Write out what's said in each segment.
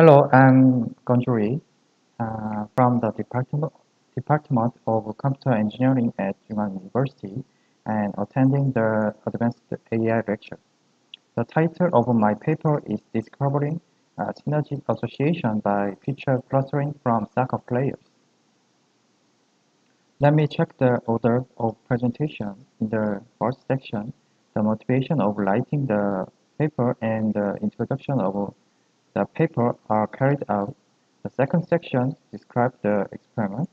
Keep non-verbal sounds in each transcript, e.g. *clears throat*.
Hello, I'm Geon ju Lee uh, from the Department, Department of Computer Engineering at Yeungnam University and attending the Advanced AI lecture. The title of my paper is Discovering uh, Synergy Association by Feature Clustering from soccer players. Let me check the order of presentation. In the first section, the motivation of writing the paper and the introduction of the paper are carried out. The second section describes the experiment.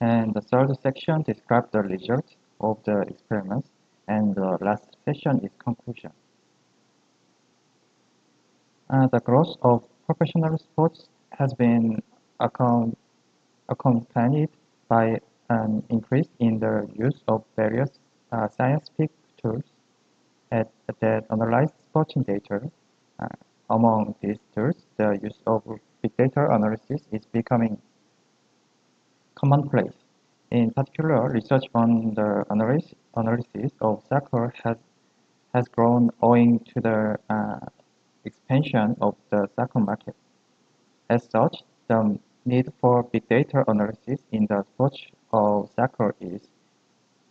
And the third section describes the results of the experiments. And the last section is conclusion. Uh, the growth of professional sports has been accompanied by an increase in the use of various uh, scientific tools at, that analyze sporting data. Uh, among these tools, the use of big data analysis is becoming commonplace. In particular, research on the analysis, analysis of soccer has, has grown owing to the uh, expansion of the soccer market. As such, the need for big data analysis in the sport of soccer is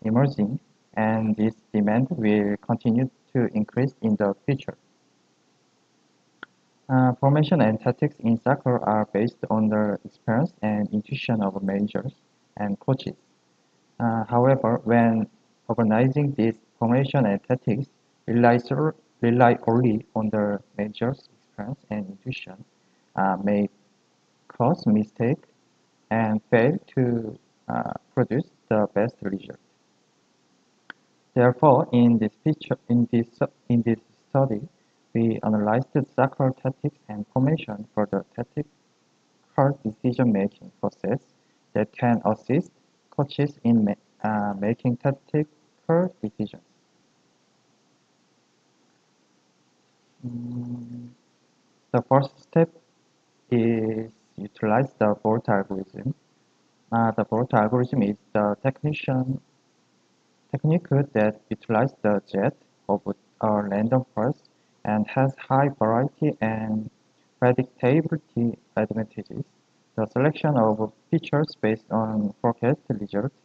emerging, and this demand will continue to increase in the future. Uh, formation and tactics in soccer are based on the experience and intuition of managers and coaches. Uh, however, when organizing these formation and tactics relies, rely only on the manager's experience and intuition, uh, may cause mistake and fail to uh, produce the best result. Therefore, in this picture, in this in this study, we analyzed the soccer tactics and formation for the tactical decision-making process that can assist coaches in ma uh, making tactical decisions. Mm, the first step is utilize the Boruta algorithm. Uh, the Boruta algorithm is the technician technique that utilizes the jet of a random forest and has high variety and predictability advantages. The selection of features based on forecast results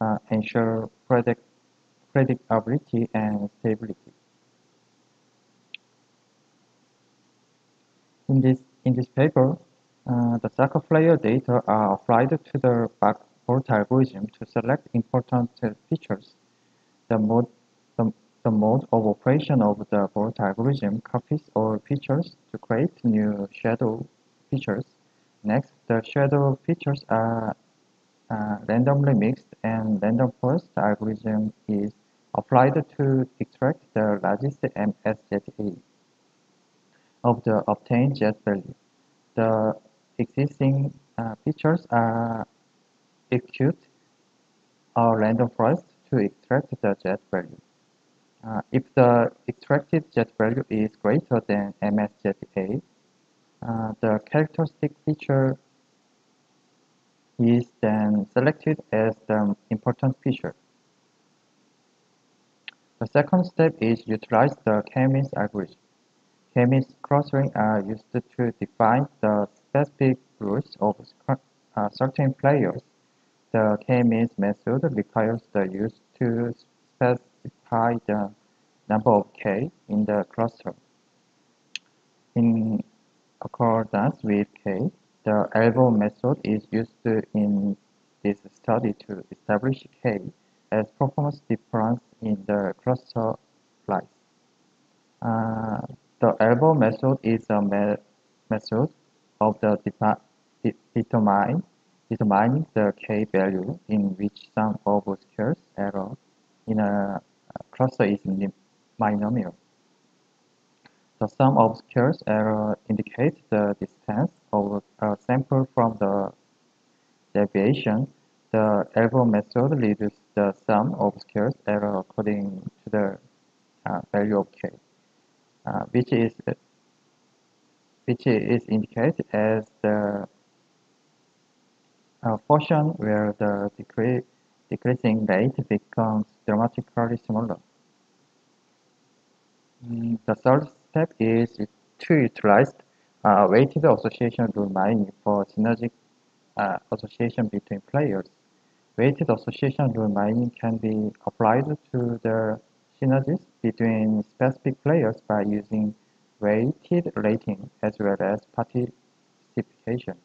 uh, ensure predict predictability and stability. In this, in this paper, uh, the soccer player data are applied to the Boruta algorithm to select important features. The mode the mode of operation of the Boruta algorithm copies all features to create new shadow features. Next, the shadow features are uh, randomly mixed and random forest algorithm is applied to extract the largest MSZA of the obtained jet value. The existing uh, features are execute a random forest to extract the jet value. Uh, if the extracted jet value is greater than MSZA, uh, the characteristic feature is then selected as the important feature. The second step is utilize the K-means algorithm. K-means clustering are used to define the specific rules of uh, certain players. The K-means method requires the use to specify specify the number of k in the cluster. In accordance with k, the elbow method is used in this study to establish k as performance difference in the cluster size. Uh, the elbow method is a me method of the de determine, determining the k value in which sum of squares error in a cluster is binomial. The sum of squares error indicates the distance of a sample from the deviation. The elbow method leaves the sum of squares error according to the uh, value of k, uh, which is which is indicated as the uh, portion where the decrease decreasing rate becomes dramatically smaller. Mm, the third step is to utilize uh, weighted association rule mining for synergic uh, association between players. Weighted association rule mining can be applied to the synergies between specific players by using weighted rating as well as participation.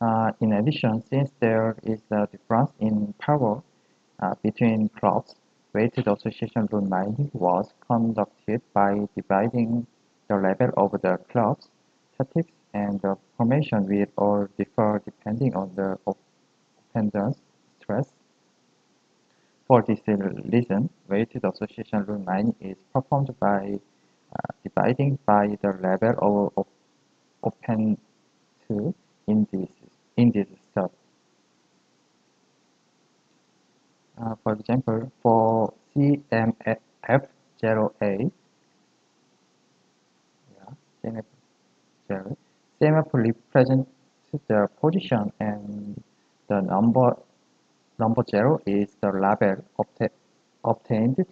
Uh, in addition, since there is a difference in power uh, between clubs, weighted association rule mining was conducted by dividing the level of the club's tactics and the formation will all differ depending on the opponent's stress. For this reason, weighted association rule mining is performed by uh, dividing by the level of opponent in this in this stuff. Uh, for example, for CMF0A, yeah, CMF0, CMF represents the position and the number number 0 is the label obta obtained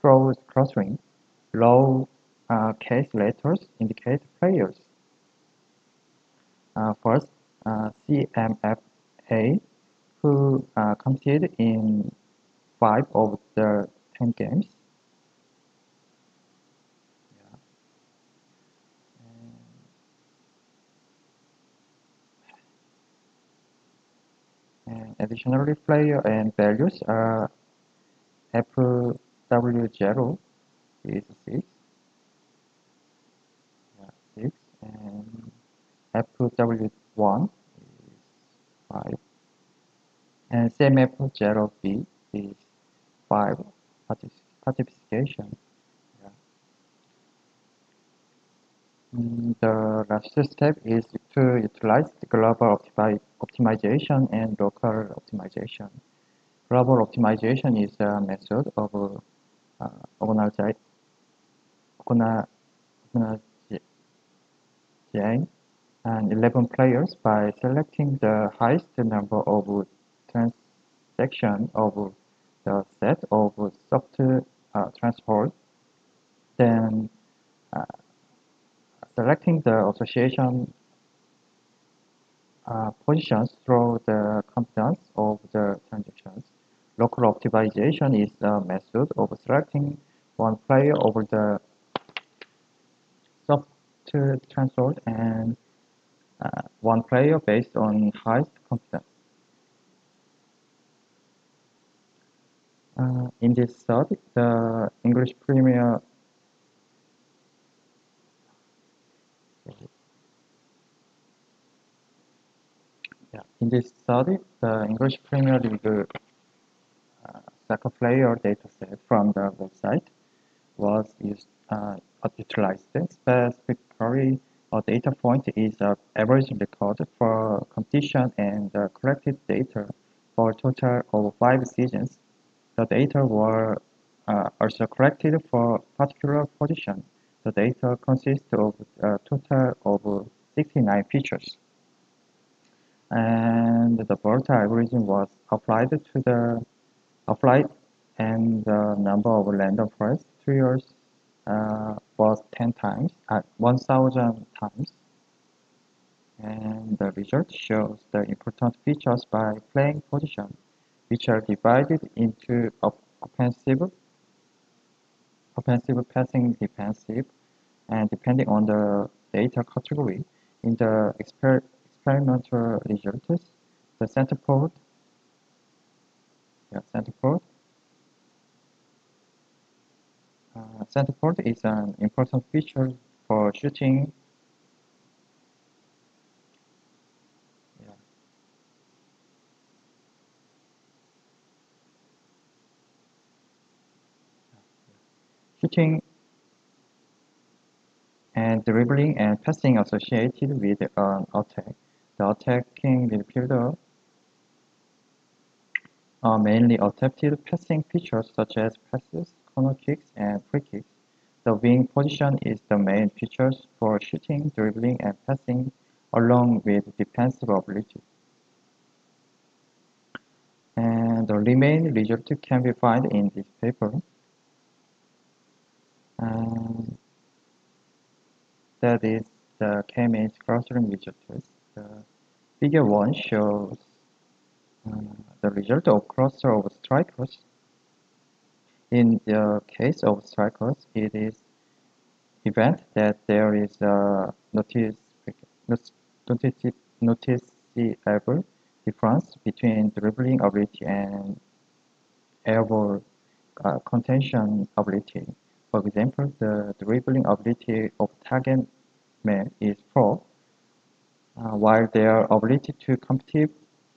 through clustering. Low uh, case letters indicate players. Uh, first, CMFA, who uh, competed in five of the ten games. And additionally, player and values are FW0 is 6, yeah, 6 and FW1 is 5 and CMF0B is 5 participation. Yeah. Mm, the last step is to utilize the global optimi optimization and local optimization. Global optimization is a method of uh, organizing and 11 players by selecting the highest number of transactions of the set of soft uh, transport, then uh, selecting the association uh, positions through the competence of the transactions. Local optimization is the method of selecting one player over the soft transport and one player based on highest competence. Uh, in this study, the English Premier yeah, in this study, the English Premier League uh, soccer player dataset from the website was used uh, utilized. Specifically, a data point is an average record for competition and the collected data for a total of five seasons the data were uh, also collected for particular position. The data consists of a total of 69 features. And the Boruta algorithm was applied to the applied and the number of random forest trials uh, was 10 times, at uh, 1000 times. And the result shows the important features by playing position which are divided into offensive, offensive, passing, defensive, and depending on the data category, in the exper experimental results, the center port, yeah, center port, uh, center port is an important feature for shooting shooting and dribbling and passing associated with an attack. The attacking midfielder are mainly adapted passing features such as passes, corner kicks, and free kicks. The wing position is the main features for shooting, dribbling, and passing, along with defensive ability. And the remaining result can be found in this paper. Um, that is the k-means clustering results. The figure 1 shows uh, the result of cluster of strikers. In the case of strikers, it is event that there is a notice, notice, noticeable difference between dribbling ability and airball uh, contention ability. For example, the dribbling ability of target man is poor, uh, while their ability to compete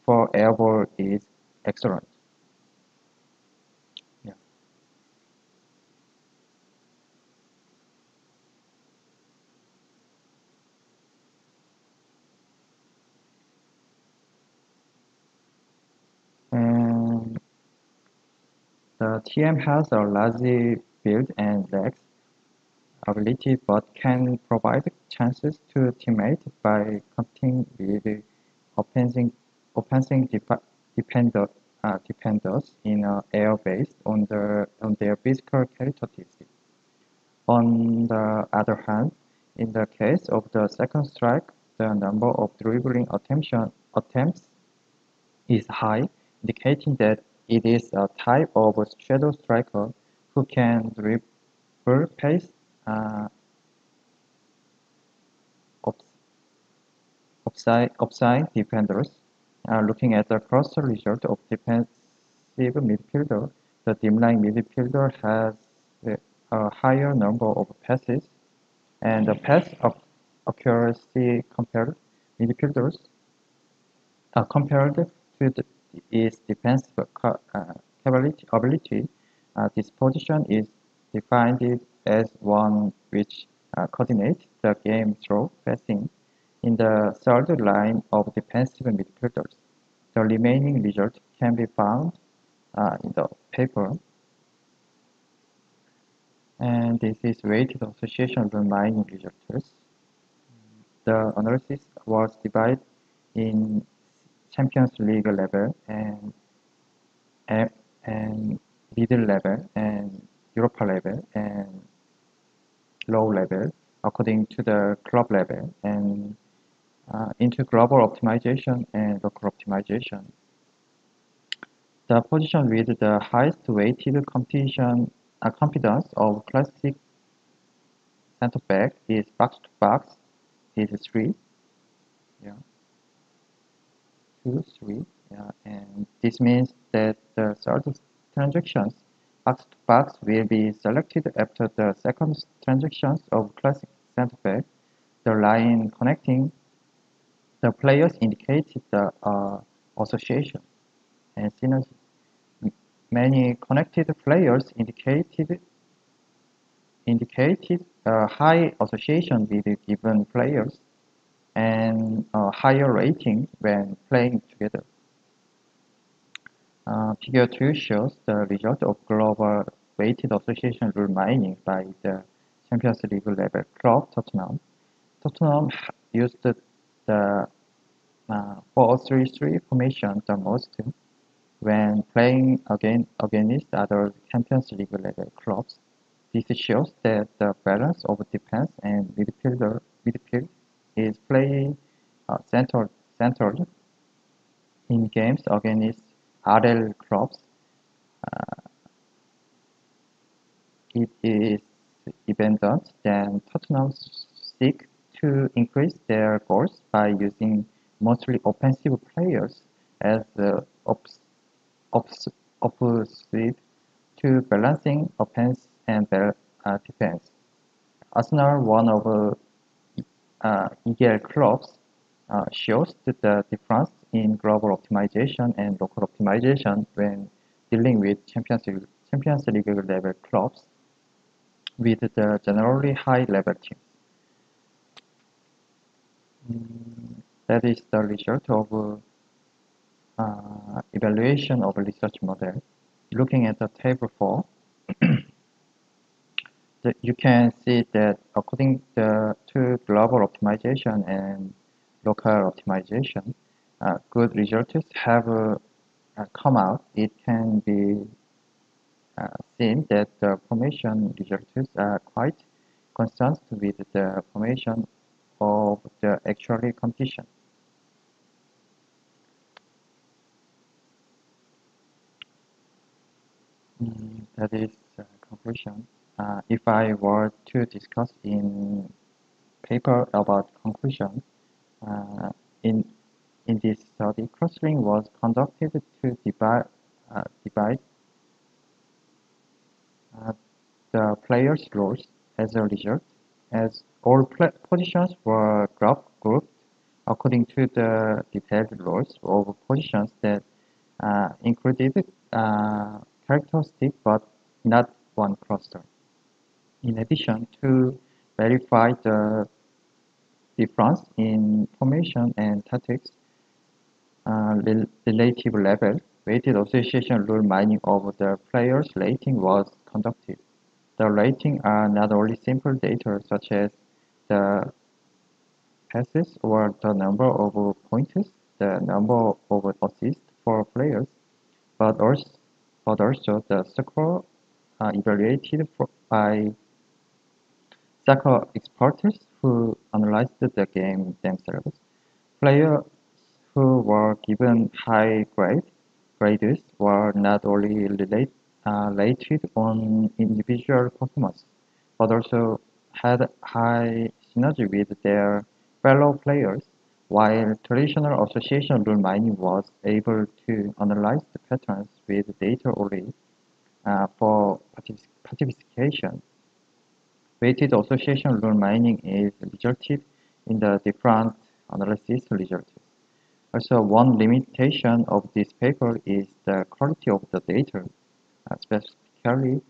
for airball is excellent. TM has a lazy build and legs ability but can provide chances to teammates by competing with opposing offensive depender, uh, dependers in uh, air based on, the, on their physical characteristics. On the other hand, in the case of the second strike, the number of dribbling attempts is high, indicating that it is a type of shadow striker who can dribble pace uh, offside, offside defenders uh, looking at the cluster result of defensive midfielder, the deep-lying midfielder has a higher number of passes, and the pass accuracy compared midfielders uh, compared to the, its defensive uh, capability, ability, uh, this position is defined as one which uh, coordinates the game through passing in the third line of defensive midfielders. The remaining result can be found uh, in the paper. And this is weighted association remaining results. The analysis was divided in Champions League level and, and, middle level and Europa level and low level according to the club level and uh, into global optimization and local optimization. The position with the highest weighted competition, uh, confidence of classic center back is box to box is 3. Yeah. 2, 3. Yeah. And this means that the third transactions box to box will be selected after the second transactions of classic center back. The line connecting the players indicated the uh, association and synergy. Many connected players indicated indicated a high association with given players and a higher rating when playing together. Uh, figure 2 shows the result of global weighted association rule mining by the Champions League level club Tottenham. Tottenham used the uh, 4-3-3 formation the most when playing again against other Champions League level clubs. This shows that the balance of defense and midfielder midfield is played uh, centered, centered in games against RL clubs. Uh, it is dependent then Tottenham seek to increase their goals by using mostly offensive players as the opposite to balancing offense and uh, defense. Arsenal, one of uh, EGL clubs, uh, shows the difference in global optimization and local optimization when dealing with Champions League, Champions League level clubs with the generally high level teams. Mm. That is the result of uh, evaluation of research model. Looking at the table 4, *clears throat* the, you can see that according to, to global optimization and local optimization, uh, good results have uh, come out. It can be uh, seen that the formation results are quite consistent with the formation of the actual competition. Mm, that is the conclusion. Uh, if I were to discuss in paper about conclusion, uh, in in this study, clustering was conducted to divide uh, divide uh, the players' roles as a result, as all positions were grouped according to the detailed roles of positions that uh, included uh, characteristic but not one cluster. In addition, to verify the difference in formation and tactics uh, relative level, weighted association rule mining of the player's rating was conducted. The rating are not only simple data such as the passes or the number of points, the number of assists for players, but also but also the score uh, evaluated for, by soccer experts who analyzed the game themselves. Players who were given high grade, grades were not only relate, uh, rated on individual performance, but also had high synergy with their fellow players, while traditional association rule mining was able to analyze the patterns with data only uh, for participation. Weighted association rule mining is resulted in the different analysis results. Also, one limitation of this paper is the quality of the data, uh, specifically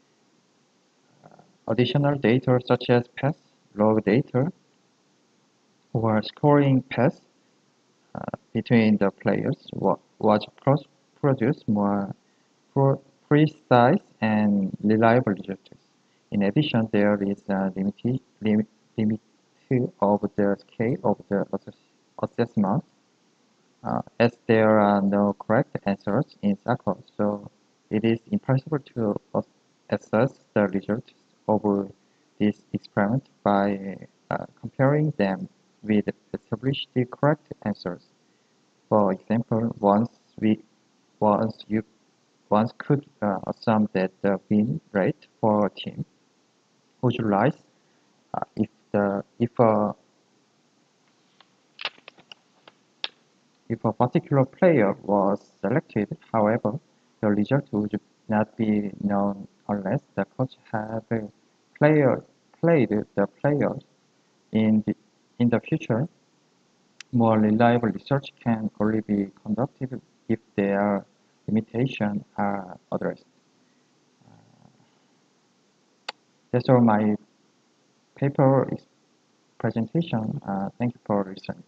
uh, additional data such as pass, log data, or scoring pass uh, between the players was produced more precise and reliable results. In addition, there is a limit, limit, limit of the scale of the assessment, uh, as there are no correct answers in soccer, so it is impossible to assess the results of this experiment by uh, comparing them with established correct answers. For example, once we once you once could uh, assume that the win rate for a team rise uh, if the if a if a particular player was selected. However, the result would not be known unless the coach had player played the players in the in the future. More reliable research can only be conducted if their limitations are addressed. Uh, that's all my paper presentation. Uh, thank you for listening.